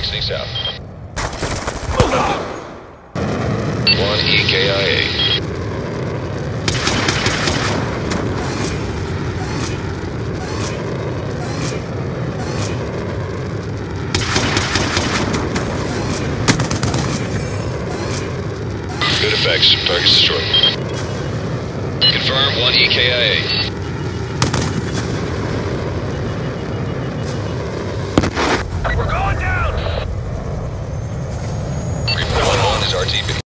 exiting south. One EKIA. Good effects. Target's destroyed. Confirm one EKIA. sleeping.